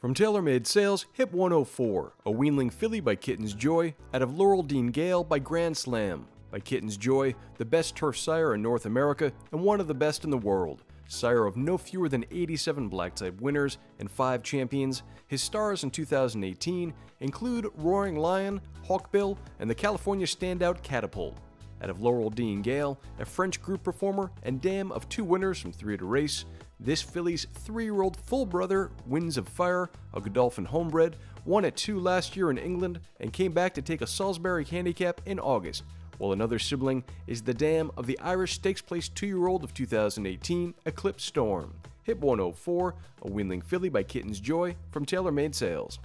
From TaylorMade Sales, Hip 104, a weanling filly by Kitten's Joy, out of Laureldean Gale by Grand Slam. By Kitten's Joy, the best turf sire in North America and one of the best in the world. Sire of no fewer than 87 black type winners and 5 champions, his stars in 2018 include Roaring Lion, Hawkbill, and the California standout Catapult. Out of Laureldean Gale, a French group performer and dam of two winners from three to race, this filly's three year old full brother, Winds of Fire, a Godolphin homebred, won at two last year in England and came back to take a Salisbury handicap in August, while another sibling is the dam of the Irish Stakes Place two year old of 2018, Eclipse Storm. Hip 104, a Weanling filly by Kitten's Joy from TaylorMade Sales.